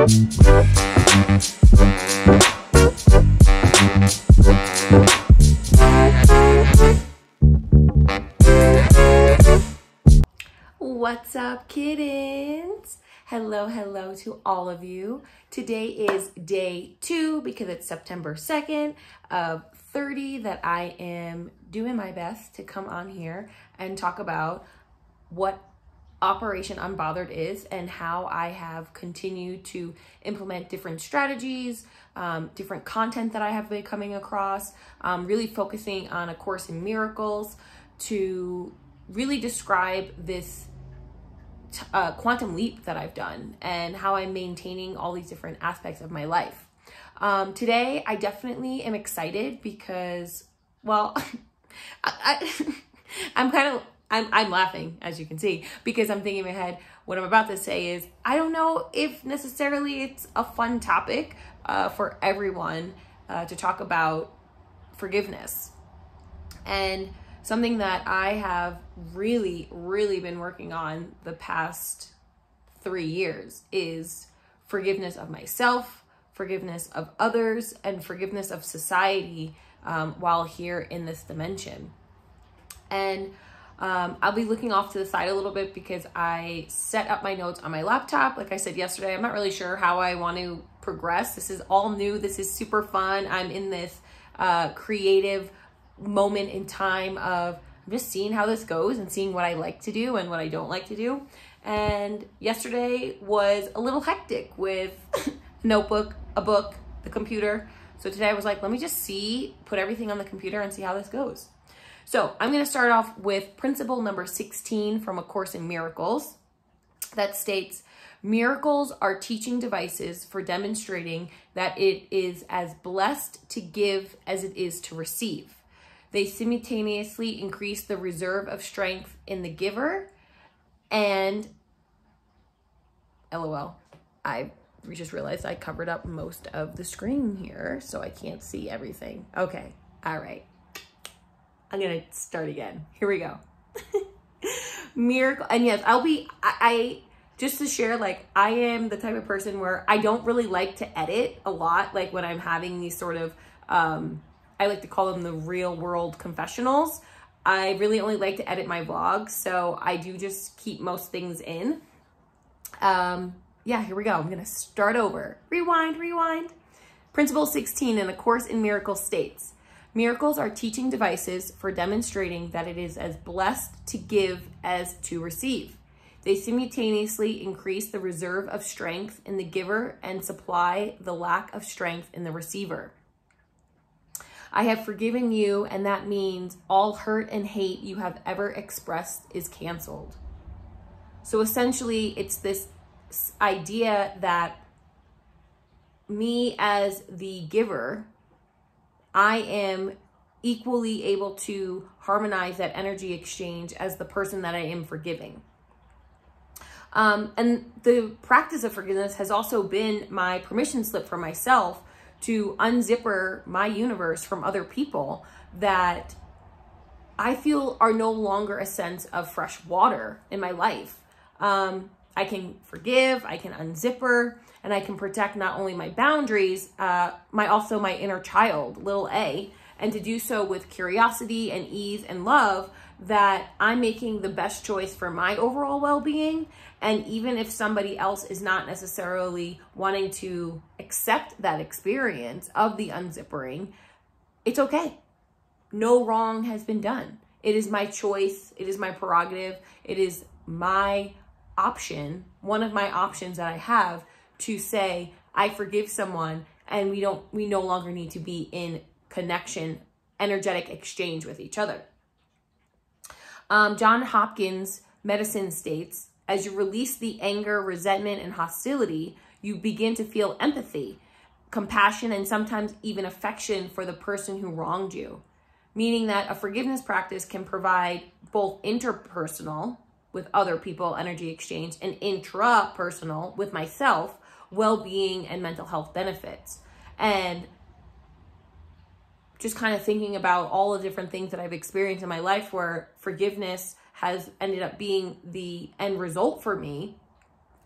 What's up, kittens? Hello, hello to all of you. Today is day two because it's September 2nd of 30 that I am doing my best to come on here and talk about what Operation Unbothered is and how I have continued to implement different strategies, um, different content that I have been coming across, um, really focusing on A Course in Miracles to really describe this uh, quantum leap that I've done and how I'm maintaining all these different aspects of my life. Um, today, I definitely am excited because, well, I, I, am kind of, I'm, I'm laughing, as you can see, because I'm thinking in my head, what I'm about to say is, I don't know if necessarily it's a fun topic uh, for everyone uh, to talk about forgiveness. And something that I have really, really been working on the past three years is forgiveness of myself, forgiveness of others, and forgiveness of society um, while here in this dimension. And um, I'll be looking off to the side a little bit because I set up my notes on my laptop. Like I said yesterday, I'm not really sure how I want to progress. This is all new. This is super fun. I'm in this uh, creative moment in time of just seeing how this goes and seeing what I like to do and what I don't like to do. And yesterday was a little hectic with a notebook, a book, the computer. So today I was like, let me just see, put everything on the computer and see how this goes. So I'm going to start off with principle number 16 from A Course in Miracles that states, Miracles are teaching devices for demonstrating that it is as blessed to give as it is to receive. They simultaneously increase the reserve of strength in the giver and LOL. I just realized I covered up most of the screen here, so I can't see everything. Okay, all right. I'm gonna start again. Here we go. Miracle, and yes, I'll be, I, I, just to share, like, I am the type of person where I don't really like to edit a lot, like when I'm having these sort of, um, I like to call them the real world confessionals. I really only like to edit my vlogs, so I do just keep most things in. Um, yeah, here we go. I'm going to start over. Rewind, rewind. Principle 16 in A Course in Miracles states, Miracles are teaching devices for demonstrating that it is as blessed to give as to receive. They simultaneously increase the reserve of strength in the giver and supply the lack of strength in the receiver. I have forgiven you, and that means all hurt and hate you have ever expressed is canceled. So essentially, it's this idea that me as the giver, I am equally able to harmonize that energy exchange as the person that I am forgiving. Um, and the practice of forgiveness has also been my permission slip for myself to unzipper my universe from other people that I feel are no longer a sense of fresh water in my life. Um, I can forgive, I can unzipper, and I can protect not only my boundaries, uh, my also my inner child, little a, and to do so with curiosity and ease and love that I'm making the best choice for my overall well-being. And even if somebody else is not necessarily wanting to accept that experience of the unzippering, it's okay. No wrong has been done. It is my choice. It is my prerogative. It is my option, one of my options that I have to say, I forgive someone and we don't, we no longer need to be in connection, energetic exchange with each other. Um, John Hopkins medicine states, as you release the anger, resentment, and hostility, you begin to feel empathy, compassion, and sometimes even affection for the person who wronged you. Meaning that a forgiveness practice can provide both interpersonal with other people, energy exchange, and intrapersonal with myself, well-being and mental health benefits. And just kind of thinking about all the different things that I've experienced in my life where forgiveness has ended up being the end result for me,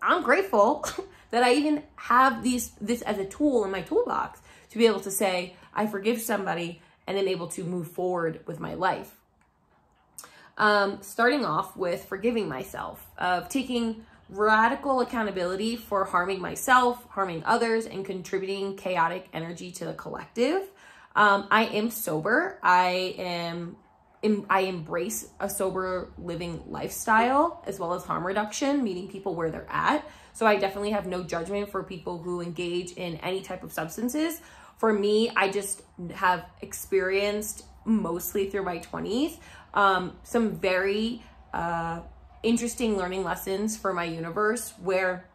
I'm grateful that I even have these this as a tool in my toolbox to be able to say, I forgive somebody and then able to move forward with my life. Um, starting off with forgiving myself, of taking radical accountability for harming myself, harming others, and contributing chaotic energy to the collective. Um, I am sober. I am I embrace a sober living lifestyle as well as harm reduction, meeting people where they're at. So I definitely have no judgment for people who engage in any type of substances. For me, I just have experienced mostly through my 20s um, some very uh, interesting learning lessons for my universe where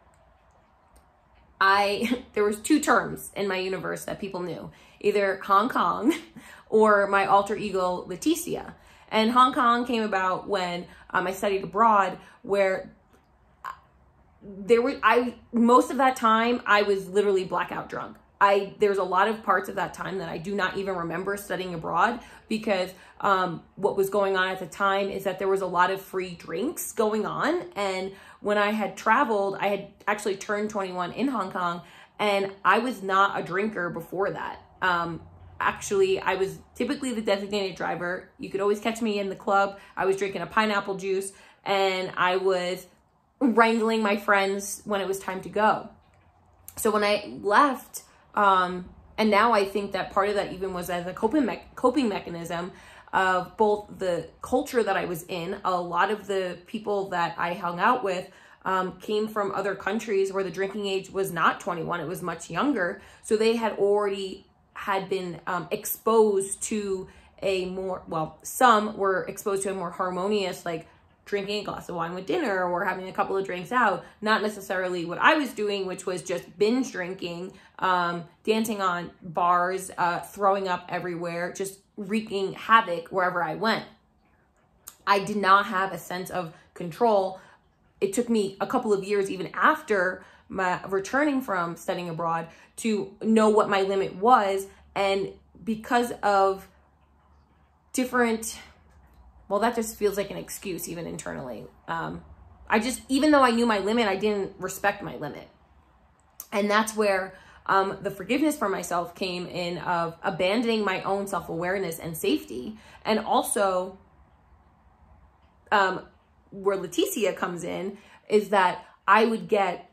I there was two terms in my universe that people knew either Hong Kong or my alter ego Leticia. And Hong Kong came about when um, I studied abroad, where there were I most of that time I was literally blackout drunk. I there's a lot of parts of that time that I do not even remember studying abroad because um, what was going on at the time is that there was a lot of free drinks going on. And when I had traveled, I had actually turned 21 in Hong Kong and I was not a drinker before that. Um, actually, I was typically the designated driver. You could always catch me in the club. I was drinking a pineapple juice and I was wrangling my friends when it was time to go. So when I left, um, and now I think that part of that even was as a coping me- coping mechanism of both the culture that I was in. A lot of the people that I hung out with um, came from other countries where the drinking age was not 21; it was much younger. So they had already had been um, exposed to a more well, some were exposed to a more harmonious like drinking a glass of wine with dinner or having a couple of drinks out, not necessarily what I was doing, which was just binge drinking, um, dancing on bars, uh, throwing up everywhere, just wreaking havoc wherever I went. I did not have a sense of control. It took me a couple of years, even after my returning from studying abroad, to know what my limit was. And because of different well, that just feels like an excuse even internally. Um, I just, even though I knew my limit, I didn't respect my limit. And that's where um, the forgiveness for myself came in of abandoning my own self-awareness and safety. And also um, where Leticia comes in is that I would get,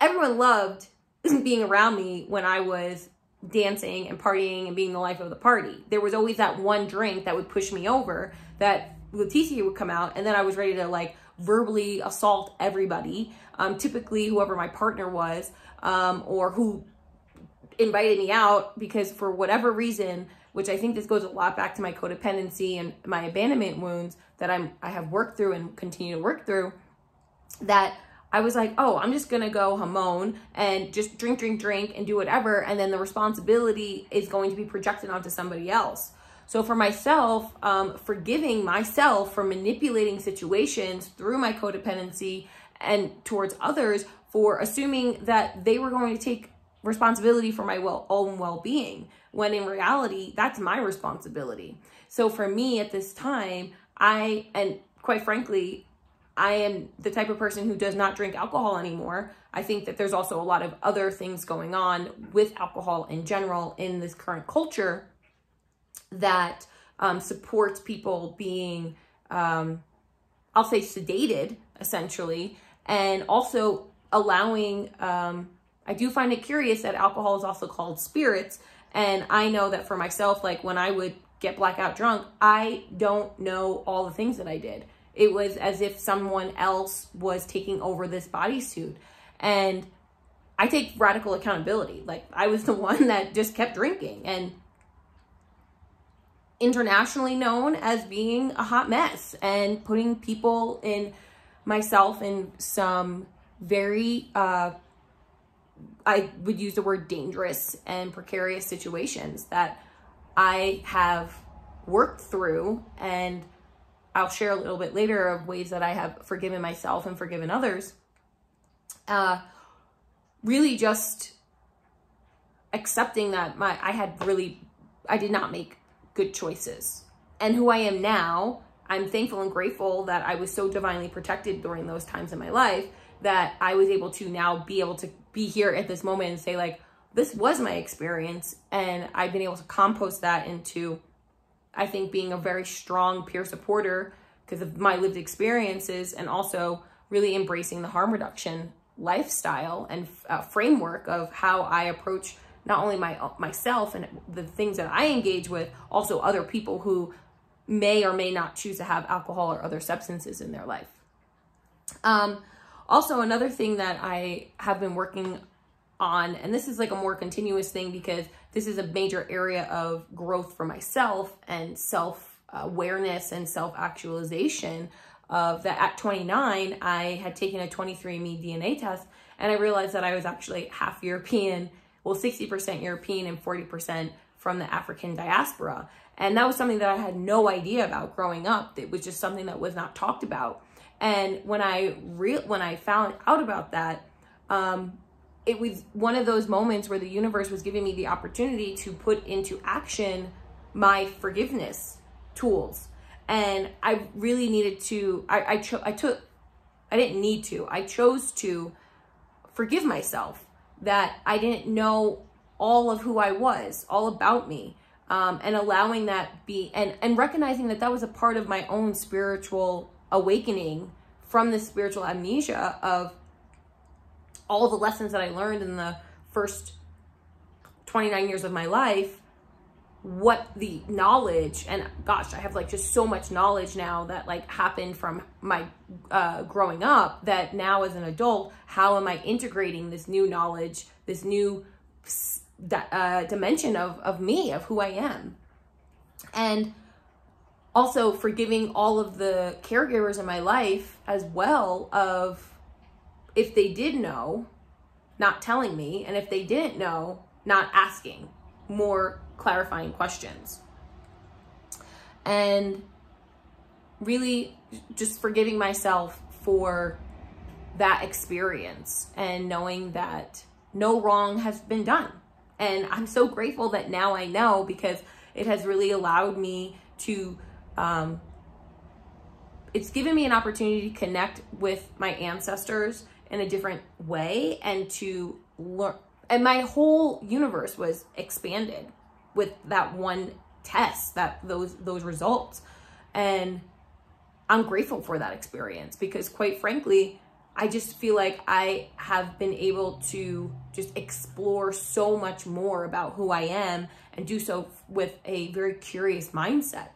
everyone loved being around me when I was dancing and partying and being the life of the party. There was always that one drink that would push me over that Leticia would come out and then I was ready to like verbally assault everybody, um, typically whoever my partner was, um, or who invited me out because for whatever reason, which I think this goes a lot back to my codependency and my abandonment wounds that I'm I have worked through and continue to work through, that I was like, oh, I'm just gonna go hamon and just drink, drink, drink and do whatever. And then the responsibility is going to be projected onto somebody else. So for myself, um, forgiving myself for manipulating situations through my codependency and towards others for assuming that they were going to take responsibility for my well, own well-being, when in reality, that's my responsibility. So for me at this time, I, and quite frankly, I am the type of person who does not drink alcohol anymore. I think that there's also a lot of other things going on with alcohol in general in this current culture that um, supports people being, um, I'll say, sedated, essentially, and also allowing, um, I do find it curious that alcohol is also called spirits. And I know that for myself, like when I would get blackout drunk, I don't know all the things that I did. It was as if someone else was taking over this bodysuit. And I take radical accountability. Like I was the one that just kept drinking and internationally known as being a hot mess and putting people in myself in some very uh, I would use the word dangerous and precarious situations that I have worked through and I'll share a little bit later of ways that I have forgiven myself and forgiven others. Uh, really just accepting that my I had really I did not make good choices. And who I am now, I'm thankful and grateful that I was so divinely protected during those times in my life that I was able to now be able to be here at this moment and say like, this was my experience. And I've been able to compost that into, I think, being a very strong peer supporter because of my lived experiences and also really embracing the harm reduction lifestyle and uh, framework of how I approach not only my myself and the things that I engage with, also other people who may or may not choose to have alcohol or other substances in their life. Um, also, another thing that I have been working on, and this is like a more continuous thing because this is a major area of growth for myself and self awareness and self actualization. Of that at 29, I had taken a 23andMe DNA test and I realized that I was actually half European, well, 60% European and 40% from the African diaspora. And that was something that I had no idea about growing up. It was just something that was not talked about. And when I re- when I found out about that, um, it was one of those moments where the universe was giving me the opportunity to put into action my forgiveness tools. And I really needed to, I, I, cho- I took, I didn't need to, I chose to forgive myself that I didn't know all of who I was, all about me. Um, and allowing that be, and, and recognizing that that was a part of my own spiritual awakening from the spiritual amnesia of all the lessons that I learned in the first 29 years of my life, what the knowledge, and gosh, I have like just so much knowledge now that like happened from my uh, growing up that now as an adult, how am I integrating this new knowledge, this new uh, dimension of, of me, of who I am? And also forgiving all of the caregivers in my life as well of if they did know, not telling me, and if they didn't know, not asking more clarifying questions. And really just forgiving myself for that experience and knowing that no wrong has been done. And I'm so grateful that now I know because it has really allowed me to um, it's given me an opportunity to connect with my ancestors in a different way and to learn. And my whole universe was expanded with that one test, that those those results. And I'm grateful for that experience because quite frankly, I just feel like I have been able to just explore so much more about who I am and do so with a very curious mindset.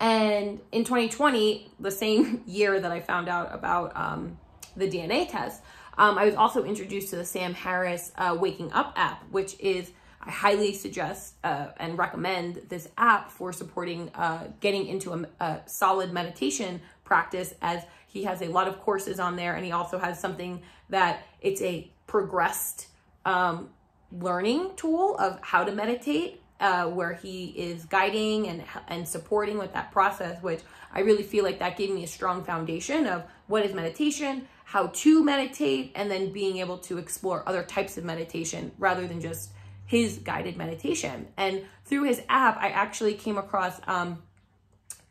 And in 2020, the same year that I found out about um, the DNA test, um, I was also introduced to the Sam Harris uh, Waking Up app, which is, I highly suggest uh, and recommend this app for supporting uh, getting into a, a, solid meditation practice as he has a lot of courses on there. And he also has something that it's a progressed um, learning tool of how to meditate uh, where he is guiding and and supporting with that process, which I really feel like that gave me a strong foundation of what is meditation, how to meditate, and then being able to explore other types of meditation rather than just his guided meditation. And through his app, I actually came across um,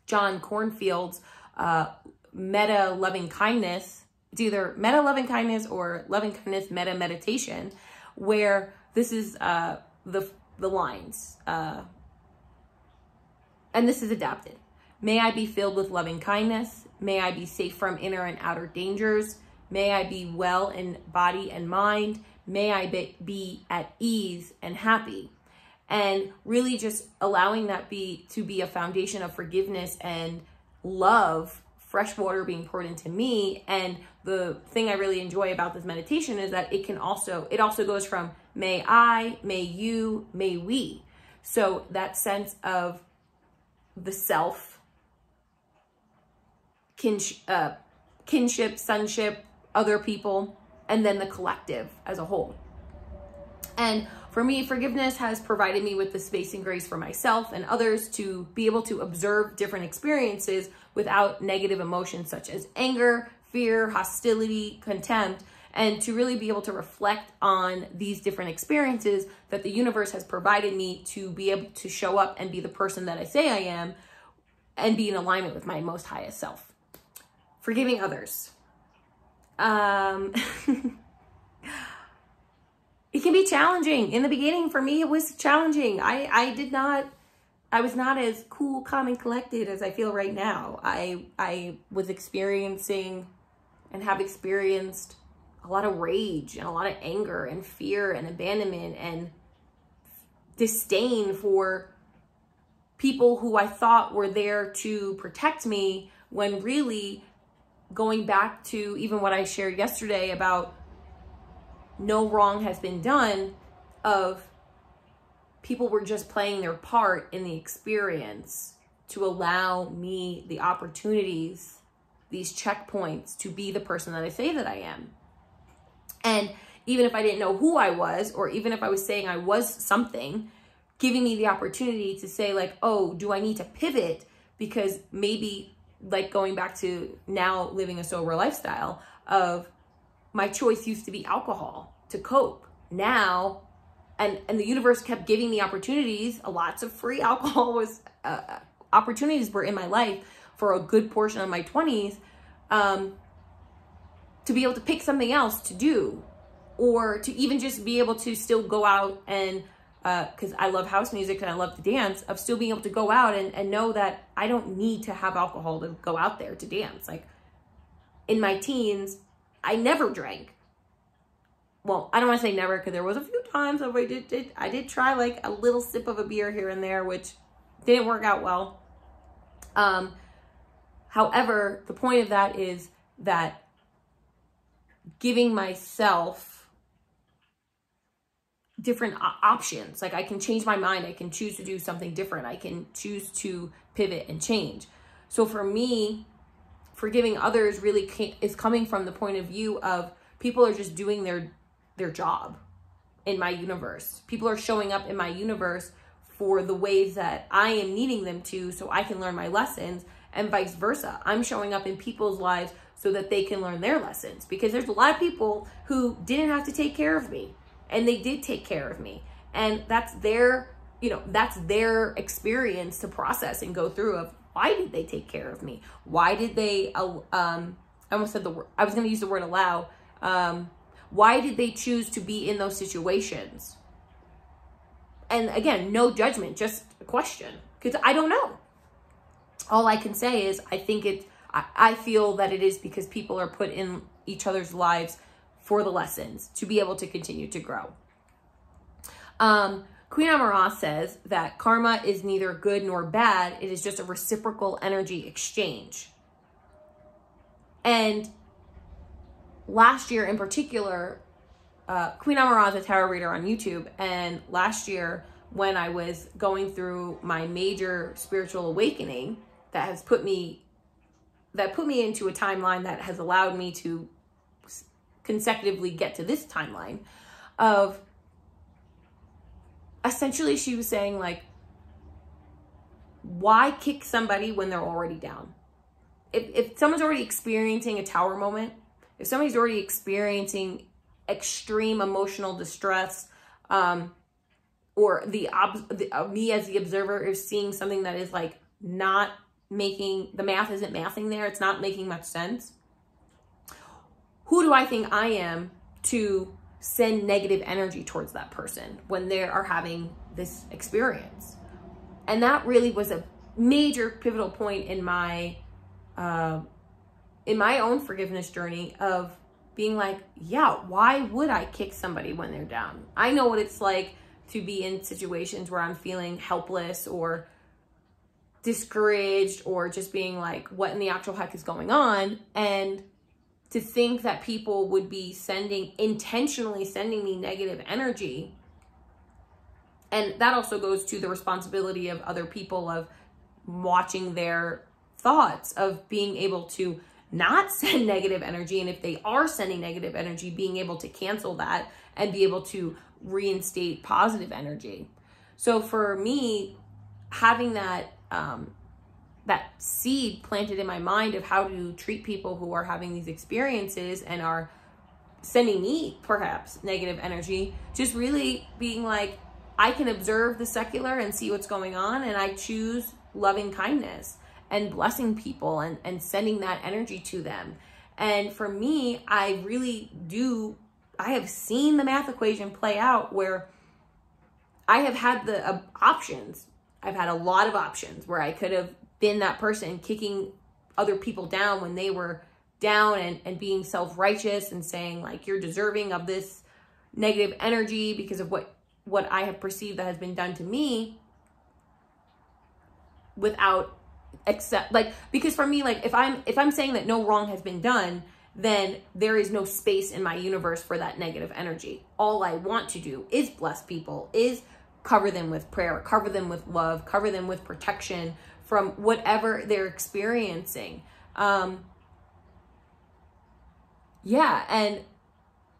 John Kornfield's uh, Metta Loving Kindness. It's either Metta Loving Kindness or Loving Kindness Metta Meditation, where this is uh, the the lines. Uh, and this is adapted. May I be filled with loving kindness. May I be safe from inner and outer dangers. May I be well in body and mind. May I be, at ease and happy. And really just allowing that be to be a foundation of forgiveness and love, fresh water being poured into me. And the thing I really enjoy about this meditation is that it can also, it also goes from may I, may you, may we. So that sense of the self, uh, kinship, sonship, other people, and then the collective as a whole. And for me, forgiveness has provided me with the space and grace for myself and others to be able to observe different experiences without negative emotions such as anger, fear, hostility, contempt, and to really be able to reflect on these different experiences that the universe has provided me to be able to show up and be the person that I say I am and be in alignment with my most highest self. Forgiving others. Um, it can be challenging. In the beginning, for me, it was challenging. I, I did not, I was not as cool, calm, and collected as I feel right now. I, I was experiencing and have experienced a lot of rage and a lot of anger and fear and abandonment and disdain for people who I thought were there to protect me when really going back to even what I shared yesterday about no wrong has been done of people were just playing their part in the experience to allow me the opportunities, these checkpoints to be the person that I say that I am. And even if I didn't know who I was, or even if I was saying I was something, giving me the opportunity to say like, oh, do I need to pivot? Because maybe like going back to now living a sober lifestyle of my choice used to be alcohol to cope. Now, and and the universe kept giving me opportunities. Lots of free alcohol was uh, opportunities were in my life for a good portion of my twenties. Um, to be able to pick something else to do or to even just be able to still go out and because uh, I love house music and I love to dance, of still being able to go out and, and know that I don't need to have alcohol to go out there to dance. Like in my teens, I never drank. Well, I don't want to say never because there was a few times I did, did I did try like a little sip of a beer here and there, which didn't work out well. Um, however, the point of that is that giving myself different options. Like I can change my mind. I can choose to do something different. I can choose to pivot and change. So for me, forgiving others really is coming from the point of view of people are just doing their their job in my universe. People are showing up in my universe for the ways that I am needing them to so I can learn my lessons and vice versa. I'm showing up in people's lives so that they can learn their lessons because there's a lot of people who didn't have to take care of me and they did take care of me. And that's their you know that's their experience to process and go through of why did they take care of me? Why did they um i almost said the word i was going to use the word allow um why did they choose to be in those situations? And again no judgment just a question because i don't know. All i can say is i think it I, I feel that it is because people are put in each other's lives for the lessons to be able to continue to grow. Um, Queen Amara says that karma is neither good nor bad. It is just a reciprocal energy exchange. And last year in particular, uh, Queen Amara is a tarot reader on YouTube. And last year, when I was going through my major spiritual awakening that has put me that put me into a timeline that has allowed me to consecutively get to this timeline of essentially she was saying like why kick somebody when they're already down? If, if someone's already experiencing a tower moment if somebody's already experiencing extreme emotional distress um, or the, the uh, me as the observer is seeing something that is like not making the math isn't mathing there it's not making much sense who do I think I am to send negative energy towards that person when they are having this experience? And that really was a major pivotal point in my uh, in my own forgiveness journey of being like, yeah, why would I kick somebody when they're down? I know what it's like to be in situations where I'm feeling helpless or discouraged or just being like, what in the actual heck is going on? And to think that people would be sending intentionally sending me negative energy. And that also goes to the responsibility of other people of watching their thoughts of being able to not send negative energy. And if they are sending negative energy being able to cancel that and be able to reinstate positive energy. So for me having that um, that seed planted in my mind of how to treat people who are having these experiences and are sending me perhaps negative energy just really being like i can observe the secular and see what's going on and i choose loving kindness and blessing people and, and sending that energy to them And for me, I really do, I have seen the math equation play out where I have had the uh, options. I've had a lot of options where I could have been that person kicking other people down when they were down and, and being self-righteous and saying like you're deserving of this negative energy because of what what I have perceived that has been done to me without accept like because for me like if I'm if I'm saying that no wrong has been done then there is no space in my universe for that negative energy. All I want to do is bless people, is cover them with prayer, cover them with love, cover them with protection from whatever they're experiencing. Um, yeah, and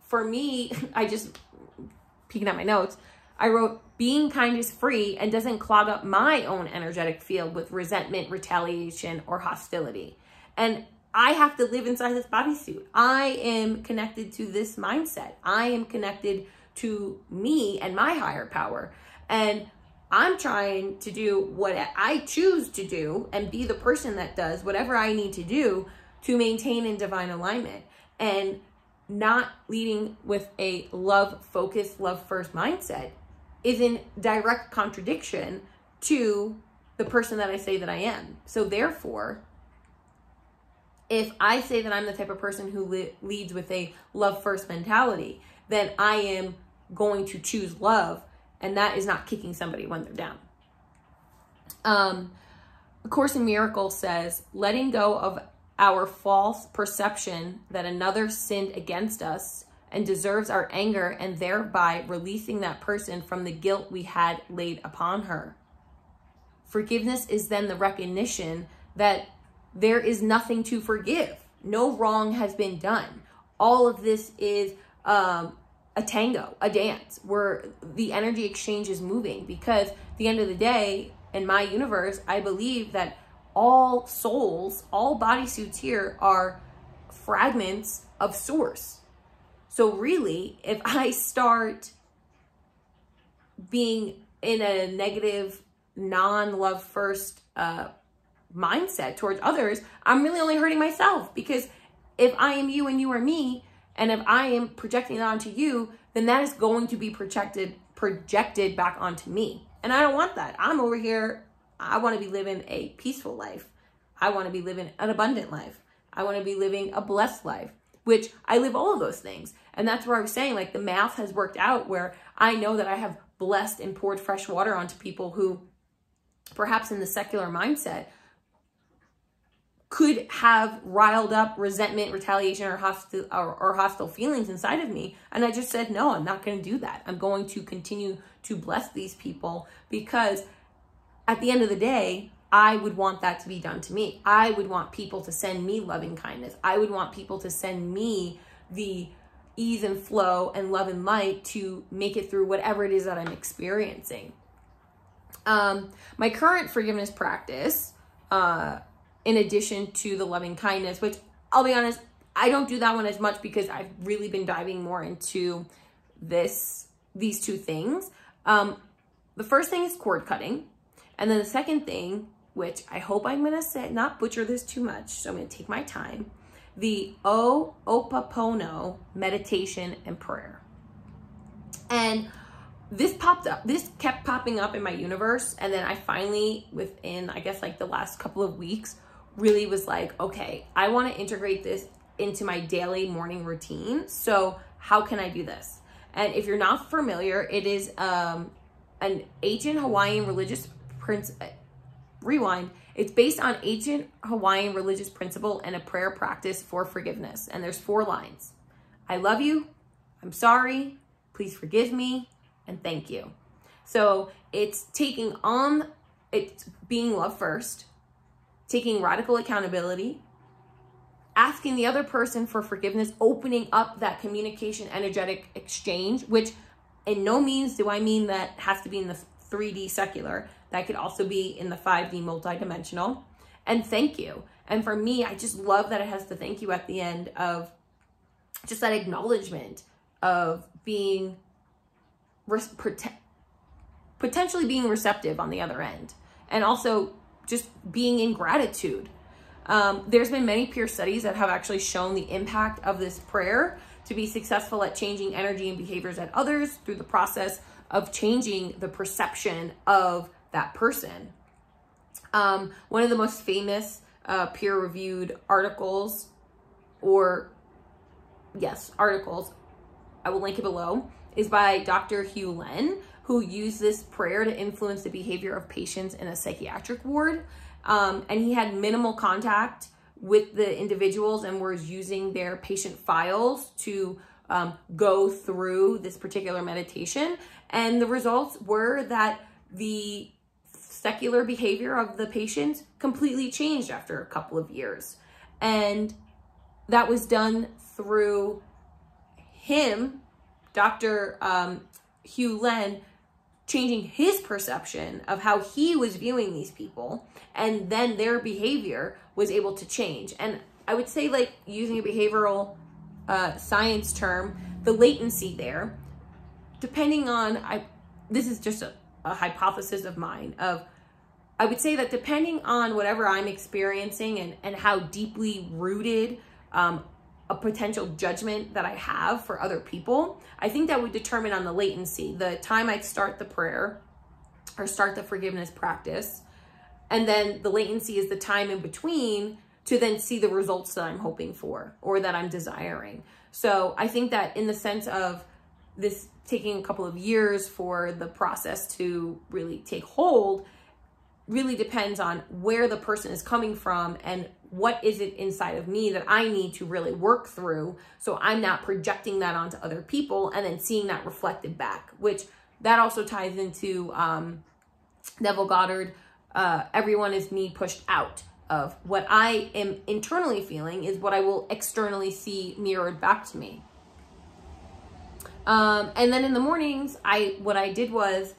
for me, I just peeking at my notes, I wrote being kind is free and doesn't clog up my own energetic field with resentment, retaliation, or hostility. And I have to live inside this bodysuit. I am connected to this mindset. I am connected to me and my higher power. And I'm trying to do what I choose to do and be the person that does whatever I need to do to maintain in divine alignment and not leading with a love focused, love first mindset is in direct contradiction to the person that I say that I am. So therefore, if I say that I'm the type of person who le- leads with a love first mentality, then I am going to choose love, and that is not kicking somebody when they're down. Um, A Course in Miracles says, letting go of our false perception that another sinned against us and deserves our anger and thereby releasing that person from the guilt we had laid upon her. Forgiveness is then the recognition that there is nothing to forgive. No wrong has been done. All of this is um, a tango, a dance where the energy exchange is moving because the end of the day, in my universe, I believe that all souls, all bodysuits here are fragments of source. So really, if I start being in a negative, non-love first uh, mindset towards others, I'm really only hurting myself because if I am you and you are me, and if I am projecting it onto you, then that is going to be projected projected back onto me. And I don't want that. I'm over here I want to be living a peaceful life. I want to be living an abundant life. I want to be living a blessed life, which I live all of those things. And that's where I was saying, like, the math has worked out where I know that I have blessed and poured fresh water onto people who, perhaps in the secular mindset, could have riled up resentment, retaliation, or hostile or, or, hostile feelings inside of me. And I just said, no, I'm not going to do that. I'm going to continue to bless these people because at the end of the day, I would want that to be done to me. I would want people to send me loving kindness. I would want people to send me the ease and flow and love and light to make it through whatever it is that I'm experiencing. Um, my current forgiveness practice, uh, in addition to the loving kindness, which I'll be honest, I don't do that one as much because I've really been diving more into this, these two things. Um, the first thing is cord cutting. And then the second thing, which I hope I'm going to say, not butcher this too much, so I'm going to take my time, the O Oponopono meditation and prayer. And this popped up, this kept popping up in my universe. And then I finally, within, I guess, like the last couple of weeks, really was like, okay, I want to integrate this into my daily morning routine. So, how can I do this? And if you're not familiar, it is um, an ancient Hawaiian religious prince rewind it's based on ancient hawaiian religious principle and a prayer practice for forgiveness and there's four lines i love you i'm sorry please forgive me and thank you so it's taking on it's being love first taking radical accountability asking the other person for forgiveness opening up that communication energetic exchange which in no means do i mean that has to be in the 3d secular that could also be in the 5D multidimensional. And thank you. And for me, I just love that it has the thank you at the end of just that acknowledgement of being potentially being receptive on the other end and also just being in gratitude Um, there's been many peer studies that have actually shown the impact of this prayer to be successful at changing energy and behaviors at others through the process of changing the perception of that person. Um, one of the most famous uh, peer-reviewed articles or yes, articles, I will link it below, is by Dr. Hew Len, who used this prayer to influence the behavior of patients in a psychiatric ward. Um, and he had minimal contact with the individuals and was using their patient files to um, go through this particular meditation. And the results were that the secular behavior of the patients completely changed after a couple of years. And that was done through him, Dr. Um, Hew Len, changing his perception of how he was viewing these people and then their behavior was able to change. And i would say like using a behavioral uh, science term the latency there depending on i this is just a, a hypothesis of mine of i would say that depending on whatever i'm experiencing and and how deeply rooted um, a potential judgment that I have for other people, I think that would determine on the latency, the time I'd start the prayer or start the forgiveness practice. And then the latency is the time in between to then see the results that I'm hoping for or that I'm desiring. So I think that in the sense of this taking a couple of years for the process to really take hold really depends on where the person is coming from and what is it inside of me that I need to really work through so I'm not projecting that onto other people and then seeing that reflected back, which that also ties into um, Neville Goddard, uh, everyone is me pushed out of what I am internally feeling is what I will externally see mirrored back to me. Um, and then in the mornings, I what I did was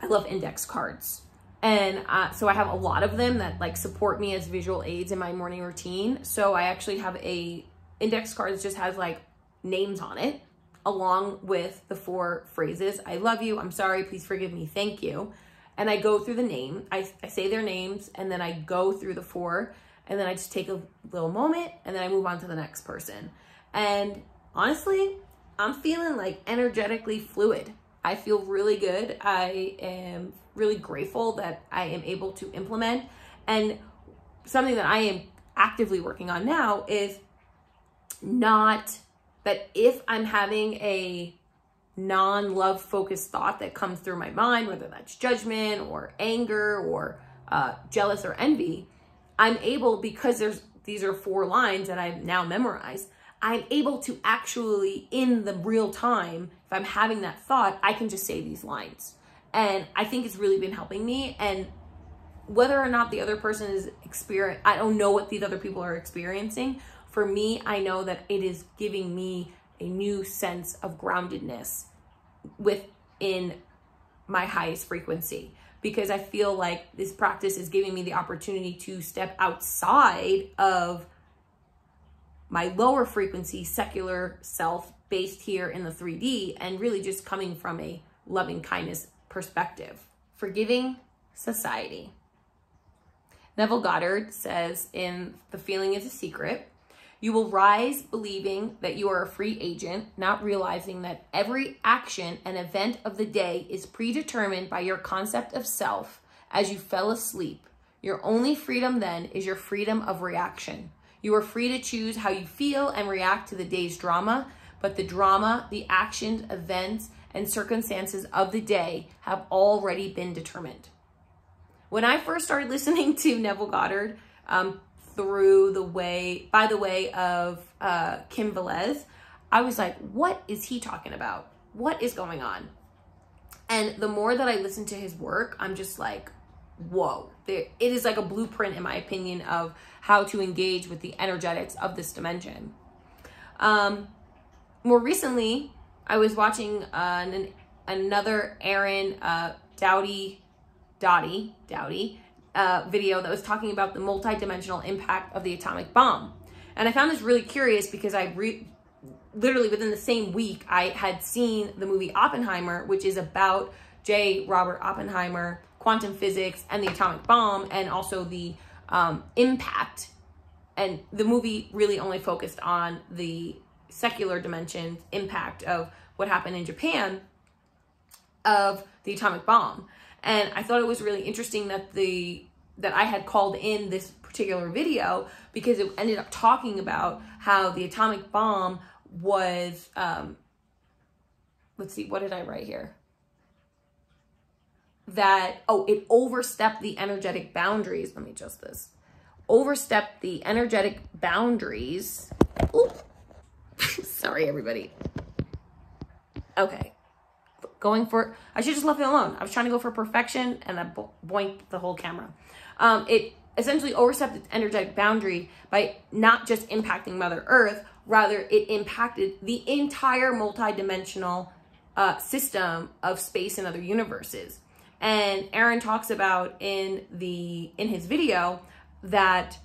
I love index cards. And uh, so I have a lot of them that like support me as visual aids in my morning routine. So I actually have a index card that just has like names on it along with the four phrases. I love you. I'm sorry. Please forgive me. Thank you. And I go through the name. I, I say their names and then I go through the four and then I just take a little moment and then I move on to the next person. And honestly, I'm feeling like energetically fluid. I feel really good. I am really grateful that I am able to implement. And something that I am actively working on now is not that if I'm having a non love focused thought that comes through my mind, whether that's judgment or anger or uh, jealous or envy, I'm able, because there's these are four lines that I've now memorized, I'm able to actually, in the real time, if I'm having that thought, I can just say these lines. And I think it's really been helping me. And whether or not the other person is experience, I don't know what these other people are experiencing. For me, I know that it is giving me a new sense of groundedness within my highest frequency because I feel like this practice is giving me the opportunity to step outside of my lower frequency secular self based here in the 3D and really just coming from a loving kindness perspective. Forgiving society. Neville Goddard says in The Feeling is a Secret, you will rise believing that you are a free agent, not realizing that every action and event of the day is predetermined by your concept of self as you fell asleep. Your only freedom then is your freedom of reaction. You are free to choose how you feel and react to the day's drama, but the drama, the actions, events, and circumstances of the day have already been determined. When I first started listening to Neville Goddard um, through the way, by the way of uh, Kim Velez, I was like, what is he talking about? What is going on? And the more that I listen to his work, I'm just like, whoa. It is like a blueprint, in my opinion, of how to engage with the energetics of this dimension. Um, more recently, I was watching uh, an, another Aaron uh, Doughty, Doughty, Doughty uh, video that was talking about the multidimensional impact of the atomic bomb. And I found this really curious because I re literally within the same week, I had seen the movie Oppenheimer, which is about J. Robert Oppenheimer, quantum physics, and the atomic bomb, and also the um, impact. And the movie really only focused on the secular dimension impact of what happened in Japan of the atomic bomb. And I thought it was really interesting that the that I had called in this particular video because it ended up talking about how the atomic bomb was um let's see what did I write here? That oh, it overstepped the energetic boundaries. Let me adjust this. Overstepped the energetic boundaries. Sorry everybody. Okay going for, I should just left it alone. I was trying to go for perfection and I boinked the whole camera. Um, it essentially overstepped its energetic boundary by not just impacting Mother Earth, rather it impacted the entire multidimensional uh, system of space and other universes. And Aaron talks about in the in his video that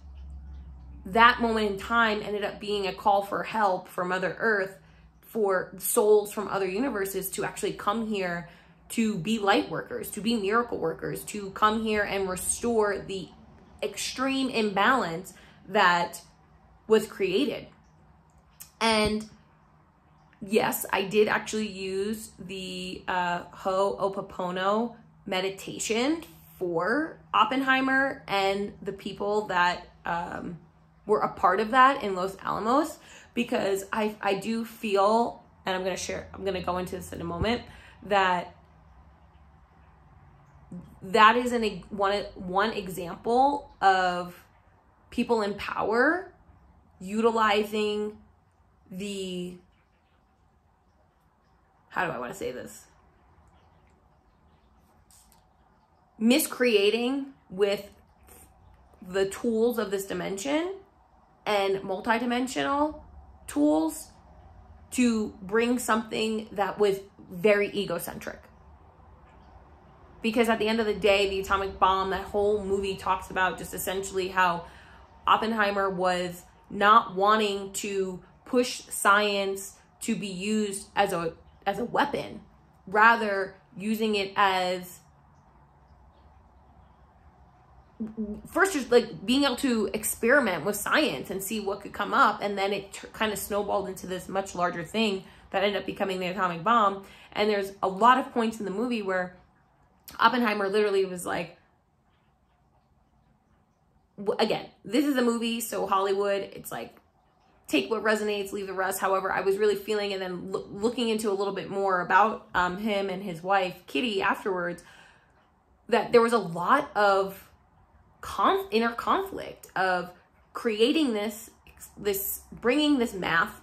that moment in time ended up being a call for help for Mother Earth for souls from other universes to actually come here to be light workers, to be miracle workers, to come here and restore the extreme imbalance that was created. And yes, I did actually use the uh, Ho'oponopono meditation for Oppenheimer and the people that um, were a part of that in Los Alamos because I, I do feel, and I'm going to share, I'm going to go into this in a moment, that that is an one one example of people in power utilizing the how do I want to say this? miscreating with the tools of this dimension and multidimensional tools to bring something that was very egocentric. Because at the end of the day, the atomic bomb, that whole movie talks about just essentially how Oppenheimer was not wanting to push science to be used as a as a weapon, rather using it as first just like being able to experiment with science and see what could come up and then it kind of snowballed into this much larger thing that ended up becoming the atomic bomb. And there's a lot of points in the movie where oppenheimer literally was like again this is a movie so hollywood it's like take what resonates leave the rest. However i was really feeling and then lo looking into a little bit more about um, him and his wife kitty afterwards that there was a lot of conf- inner conflict of creating this this bringing this math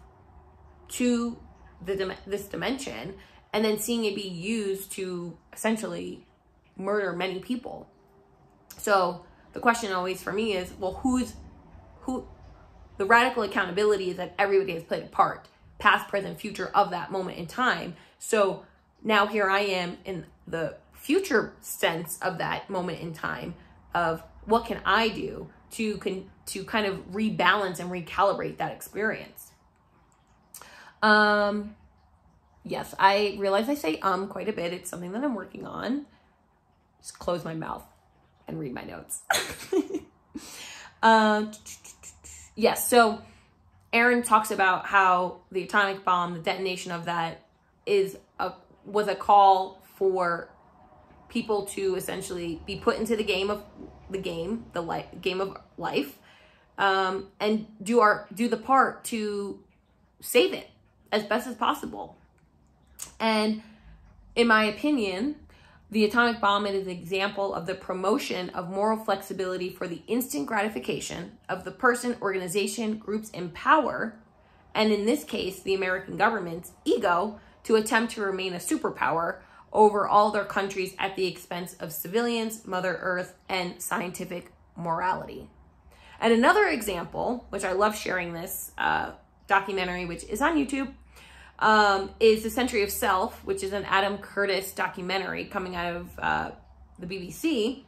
to the dim- this dimension and then seeing it be used to essentially murder many people. So the question always for me is, well, who's who? The radical accountability is that everybody has played a part, past, present, future of that moment in time. So now here I am in the future sense of that moment in time of what can I do to con- to kind of rebalance and recalibrate that experience? Um, yes, I realize I say um quite a bit. It's something that I'm working on. Just close my mouth and read my notes. um, yes, so Aaron talks about how the atomic bomb, the detonation of that, is a was a call for people to essentially be put into the game of the game, the life, game of life, um, and do our do the part to save it as best as possible. And in my opinion, the atomic bomb is an example of the promotion of moral flexibility for the instant gratification of the person, organization, groups in power, and in this case, the American government's ego to attempt to remain a superpower over all their countries at the expense of civilians, Mother Earth, and scientific morality. And another example, which I love sharing this uh, documentary, which is on YouTube, um, is The Century of Self, which is an Adam Curtis documentary coming out of uh, the BBC,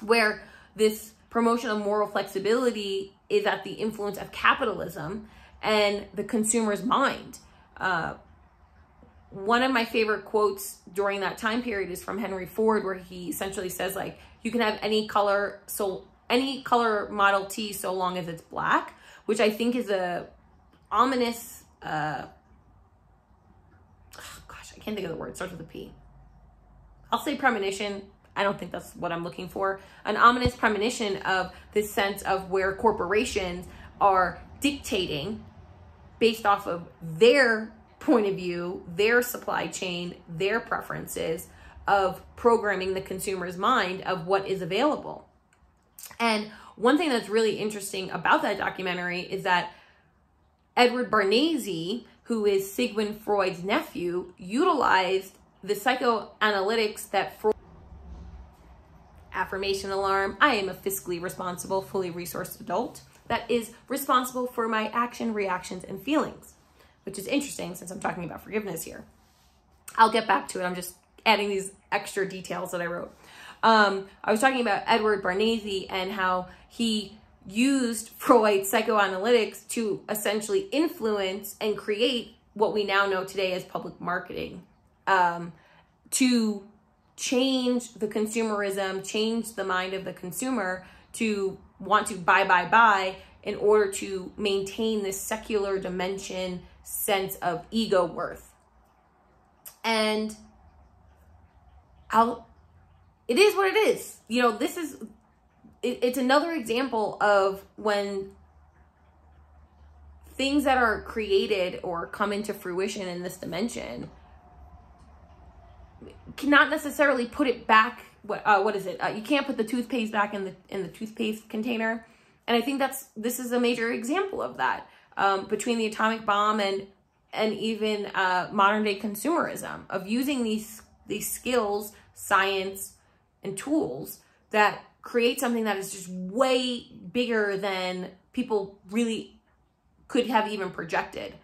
where this promotion of moral flexibility is at the influence of capitalism and the consumer's mind. Uh, one of my favorite quotes during that time period is from Henry Ford, where he essentially says, like, you can have any color so any color Model T so long as it's black, which I think is a ominous, uh, oh gosh, I can't think of the word, it starts with a P. I'll say premonition. I don't think that's what I'm looking for. An ominous premonition of this sense of where corporations are dictating based off of their point of view, their supply chain, their preferences of programming the consumer's mind of what is available. And one thing that's really interesting about that documentary is that Edward Bernays, who is Sigmund Freud's nephew, utilized the psychoanalytics that Freud affirmation alarm. I am a fiscally responsible, fully resourced adult that is responsible for my action, reactions, and feelings, which is interesting since I'm talking about forgiveness here. I'll get back to it. I'm just adding these extra details that I wrote. Um, I was talking about Edward Bernays and how he used Freud's psychoanalytics to essentially influence and create what we now know today as public marketing um, to change the consumerism, change the mind of the consumer to want to buy, buy, buy in order to maintain this secular dimension sense of ego worth. And I'll, it is what it is. You know, this is, it, it's another example of when things that are created or come into fruition in this dimension cannot necessarily put it back. What uh, what is it? Uh, you can't put the toothpaste back in the in the toothpaste container, and I think that's this is a major example of that um, between the atomic bomb and and even uh, modern day consumerism of using these these skills, science, and tools that create something that is just way bigger than people really could have even projected.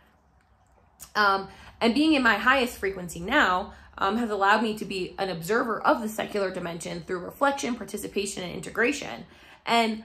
Um, and being in my highest frequency now, um, has allowed me to be an observer of the secular dimension through reflection, participation, and integration. And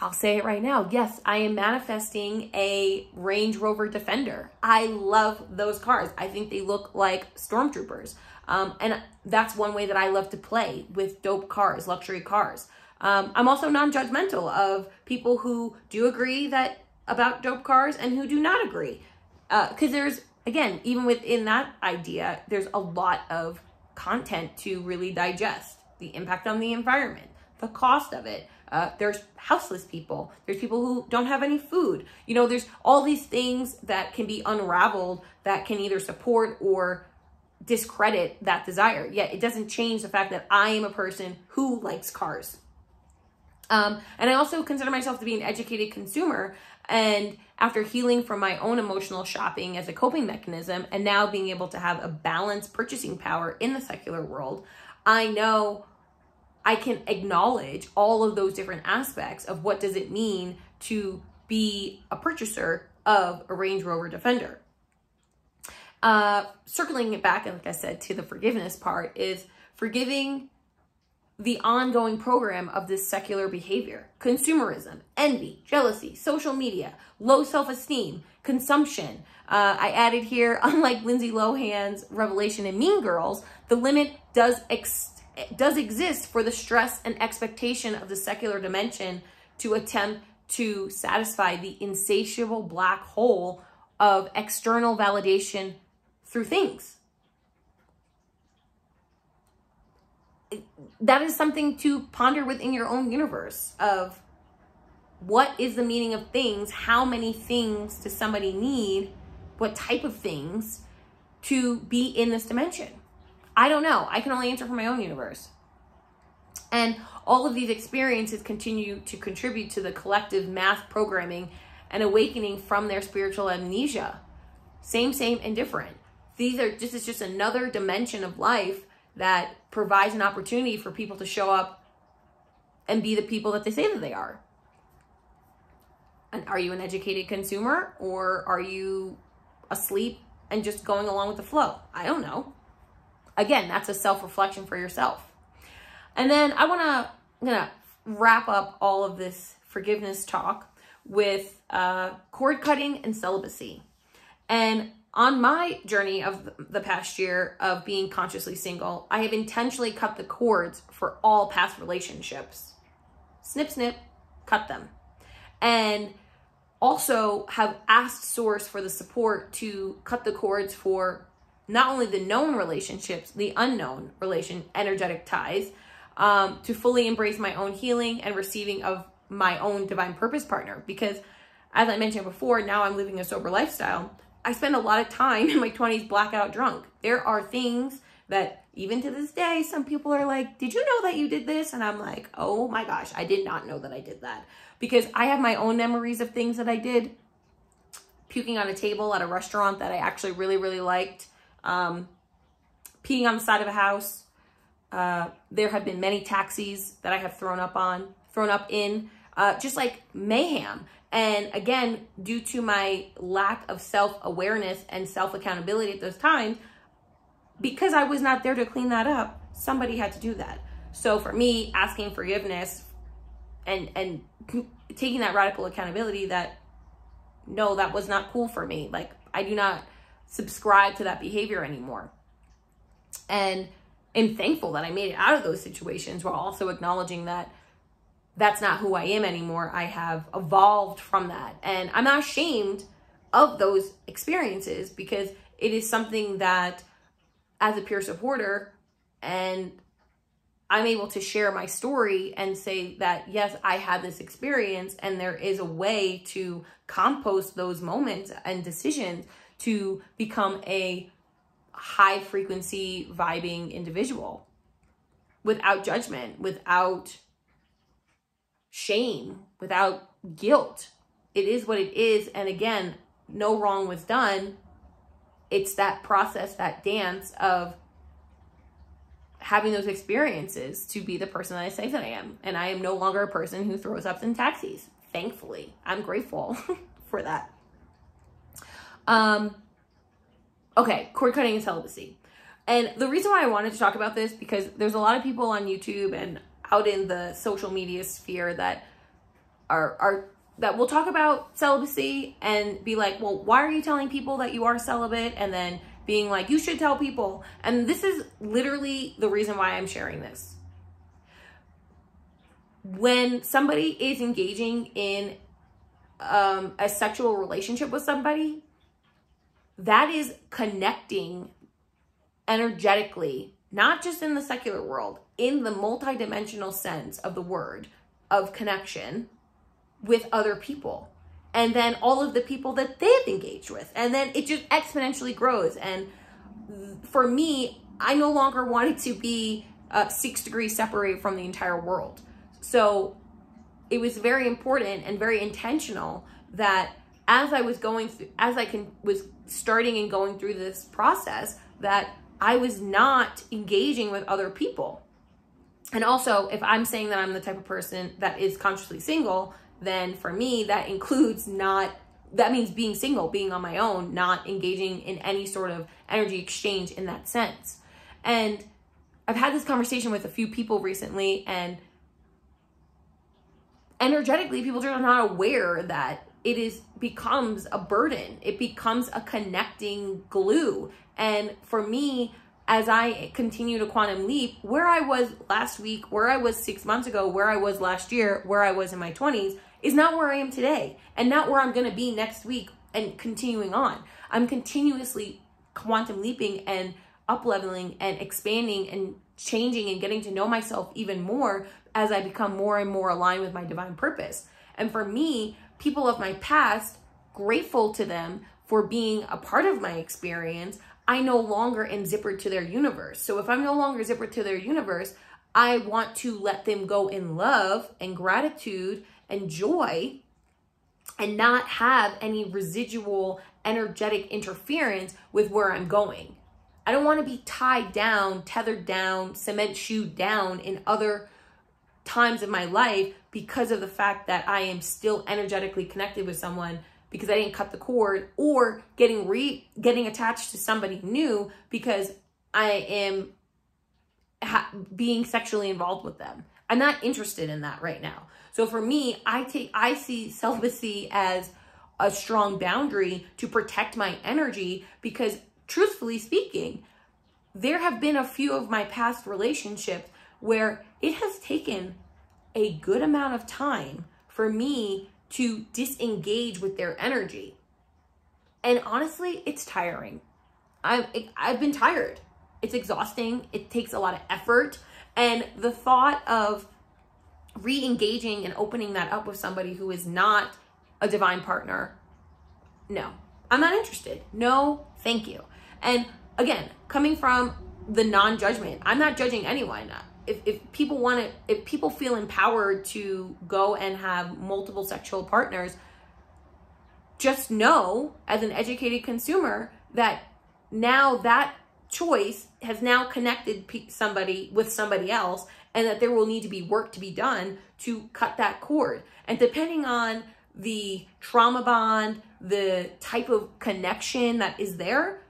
I'll say it right now. Yes, I am manifesting a Range Rover Defender. I love those cars. I think they look like stormtroopers. Um, and that's one way that I love to play with dope cars, luxury cars. Um, I'm also non-judgmental of people who do agree that about dope cars and who do not agree. Because uh, there's again, even within that idea, there's a lot of content to really digest. The impact on the environment, the cost of it. Uh, there's houseless people. There's people who don't have any food. You know, there's all these things that can be unraveled that can either support or discredit that desire. Yet it doesn't change the fact that I am a person who likes cars. Um, and I also consider myself to be an educated consumer. And after healing from my own emotional shopping as a coping mechanism and now being able to have a balanced purchasing power in the secular world, I know I can acknowledge all of those different aspects of what does it mean to be a purchaser of a Range Rover Defender. Uh, circling it back, and like I said, to the forgiveness part is forgiving the ongoing program of this secular behavior consumerism, envy, jealousy, social media, low self esteem, consumption. Uh, I added here, unlike Lindsay Lohan's revelation in Mean Girls, the limit does, ex- does exist for the stress and expectation of the secular dimension to attempt to satisfy the insatiable black hole of external validation through things. that is something to ponder within your own universe of what is the meaning of things? How many things does somebody need? What type of things to be in this dimension? I don't know. I can only answer for my own universe. And all of these experiences continue to contribute to the collective math programming and awakening from their spiritual amnesia. Same, same, and different. These are just, it's just another dimension of life that provides an opportunity for people to show up and be the people that they say that they are. And are you an educated consumer or are you asleep and just going along with the flow? I don't know. Again, that's a self-reflection for yourself. And then I want to gonna wrap up all of this forgiveness talk with uh, cord cutting and celibacy. And on my journey of the past year of being consciously single, I have intentionally cut the cords for all past relationships. snip, snip, cut them. And also have asked Source for the support to cut the cords for not only the known relationships, the unknown relation, energetic ties, um, to fully embrace my own healing and receiving of my own divine purpose partner. Because as I mentioned before, now I'm living a sober lifestyle. I spend a lot of time in my 20s blackout drunk. There are things that even to this day, some people are like, Did you know that you did this? And I'm like, Oh my gosh, I did not know that I did that. Because I have my own memories of things that I did. Puking on a table at a restaurant that I actually really, really liked. Um, peeing on the side of a house. Uh, there have been many taxis that I have thrown up on, thrown up in, uh, just like mayhem. And again, due to my lack of self awareness and self accountability at those times, because I was not there to clean that up, somebody had to do that. So for me, asking forgiveness and and taking that radical accountability that no, that was not cool for me. Like I do not subscribe to that behavior anymore. And am thankful that I made it out of those situations while also acknowledging that that's not who I am anymore. I have evolved from that. And I'm not ashamed of those experiences because it is something that as a peer supporter and I'm able to share my story and say that, yes, I had this experience and there is a way to compost those moments and decisions to become a high frequency vibing individual without judgment, without shame, without guilt. It is what it is. And again, no wrong was done. It's that process, that dance of having those experiences to be the person that I say that I am. And I am no longer a person who throws up in taxis. Thankfully, I'm grateful for that. Um, okay, cord cutting and celibacy. And the reason why I wanted to talk about this because there's a lot of people on YouTube and out in the social media sphere that are are that will talk about celibacy and be like, well, why are you telling people that you are celibate? And then being like, you should tell people. And this is literally the reason why I'm sharing this. When somebody is engaging in um, a sexual relationship with somebody, that is connecting energetically, not just in the secular world, in the multidimensional sense of the word of connection with other people. And then all of the people that they've engaged with. And then it just exponentially grows. And for me i no longer wanted to be uh, six degrees separated from the entire world. So it was very important and very intentional that as i was going through as i can was starting and going through this process that i was not engaging with other people and also if i'm saying that i'm the type of person that is consciously single then for me, that includes not, that means being single, being on my own, not engaging in any sort of energy exchange in that sense. And I've had this conversation with a few people recently, and energetically, people are not aware that it is becomes a burden. It becomes a connecting glue. And for me, as I continue to quantum leap, where I was last week, where I was six months ago, where I was last year, where I was in my 20s, is not where I am today and not where I'm going to be next week and continuing on. I'm continuously quantum leaping and up leveling and expanding and changing and getting to know myself even more as I become more and more aligned with my divine purpose. And for me, people of my past, grateful to them for being a part of my experience, I no longer am zippered to their universe. So if I'm no longer zippered to their universe, I want to let them go in love and gratitude and joy and not have any residual energetic interference with where I'm going. I don't want to be tied down, tethered down, cement shoed down in other times of my life because of the fact that I am still energetically connected with someone because I didn't cut the cord or getting re getting attached to somebody new because I am being sexually involved with them. I'm not interested in that right now. So for me, I take I see celibacy as a strong boundary to protect my energy because truthfully speaking, there have been a few of my past relationships where it has taken a good amount of time for me to disengage with their energy. And honestly, it's tiring. I've, I've been tired. It's exhausting. It takes a lot of effort. And the thought of re engaging and opening that up with somebody who is not a divine partner, no, I'm not interested. No, thank you. And again, coming from the non judgment, I'm not judging anyone. If, if people want to, if people feel empowered to go and have multiple sexual partners, just know as an educated consumer that now that choice has now connected somebody with somebody else and that there will need to be work to be done to cut that cord. And depending on the trauma bond, the type of connection that is there,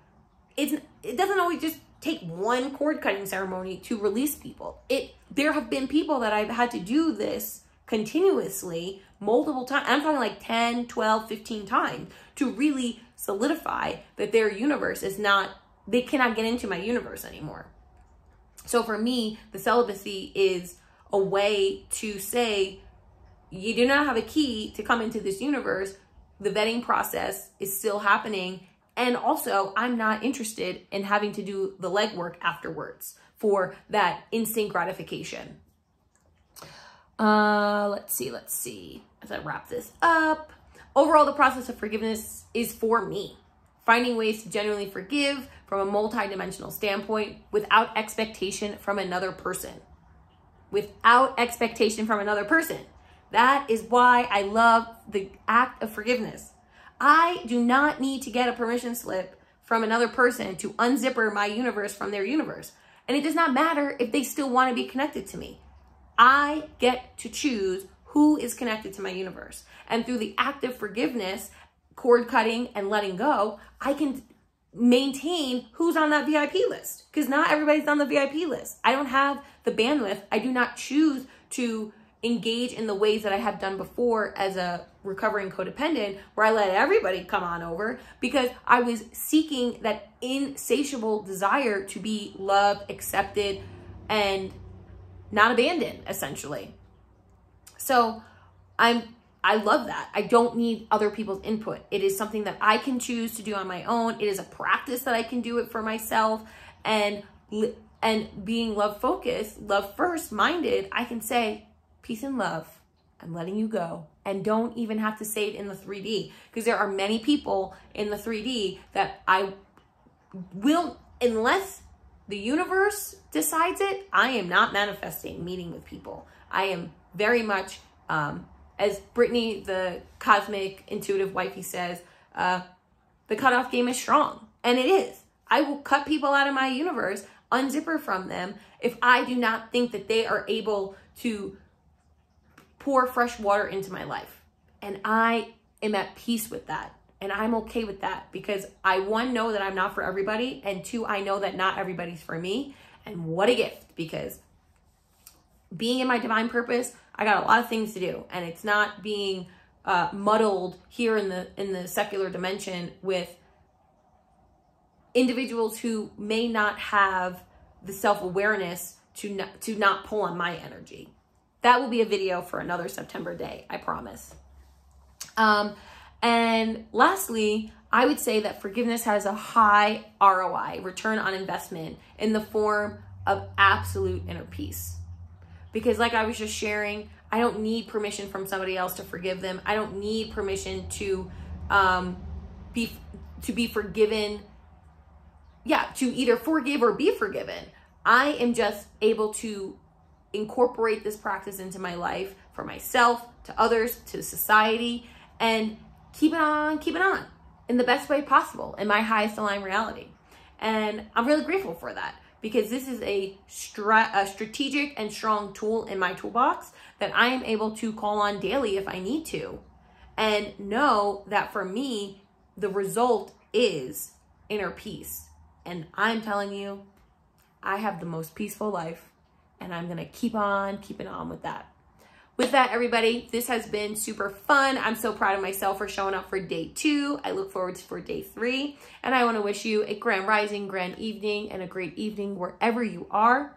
it's, it doesn't always just take one cord cutting ceremony to release people. It there have been people that I've had to do this continuously multiple times. I'm talking like 10, 12, 15 times to really solidify that their universe is not they cannot get into my universe anymore. So for me, the celibacy is a way to say, you do not have a key to come into this universe. The vetting process is still happening. And also, I'm not interested in having to do the legwork afterwards for that instant gratification. Uh, let's see, let's see. As I wrap this up, overall, the process of forgiveness is for me. Finding ways to genuinely forgive from a multidimensional standpoint without expectation from another person. Without expectation from another person. That is why I love the act of forgiveness. I do not need to get a permission slip from another person to unzipper my universe from their universe. And it does not matter if they still want to be connected to me. I get to choose who is connected to my universe. And through the act of forgiveness, cord cutting, and letting go, I can maintain who's on that VIP list because not everybody's on the VIP list. I don't have the bandwidth. I do not choose to engage in the ways that I have done before as a recovering codependent where I let everybody come on over because I was seeking that insatiable desire to be loved, accepted, and not abandoned essentially. So I'm I love that. I don't need other people's input. It is something that I can choose to do on my own. It is a practice that I can do it for myself and and being love focused, love first minded, I can say peace and love. I'm letting you go. And don't even have to say it in the 3D because there are many people in the 3D that I will unless the universe decides it, I am not manifesting meeting with people. I am very much um, as Brittany, the cosmic intuitive wifey says, uh, the cutoff game is strong. And it is. I will cut people out of my universe, unzipper from them, if I do not think that they are able to pour fresh water into my life. And I am at peace with that. And I'm okay with that because I, one, know that I'm not for everybody. And two, I know that not everybody's for me. And what a gift because being in my divine purpose, I got a lot of things to do, and it's not being uh, muddled here in the in the secular dimension with individuals who may not have the self awareness to not, to not pull on my energy. That will be a video for another September day, I promise. Um, and lastly, I would say that forgiveness has a high ROI, return on investment, in the form of absolute inner peace. Because like I was just sharing, I don't need permission from somebody else to forgive them. I don't need permission to um, be to be forgiven. Yeah, to either forgive or be forgiven. I am just able to incorporate this practice into my life for myself, to others, to society, and keep it on, keep it on in the best way possible in my highest aligned reality. And I'm really grateful for that because this is a, stra- a strategic and strong tool in my toolbox that I am able to call on daily if I need to. And know that for me, the result is inner peace. And I'm telling you, I have the most peaceful life and I'm to keep on keeping on with that. With that, everybody, this has been super fun. I'm so proud of myself for showing up for day two. I look forward to for day three. And I want to wish you a grand rising, grand evening, and a great evening wherever you are.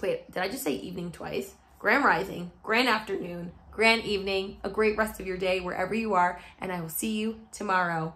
Wait, did I just say evening twice? grand rising, grand afternoon, grand evening, a great rest of your day wherever you are, and I will see you tomorrow.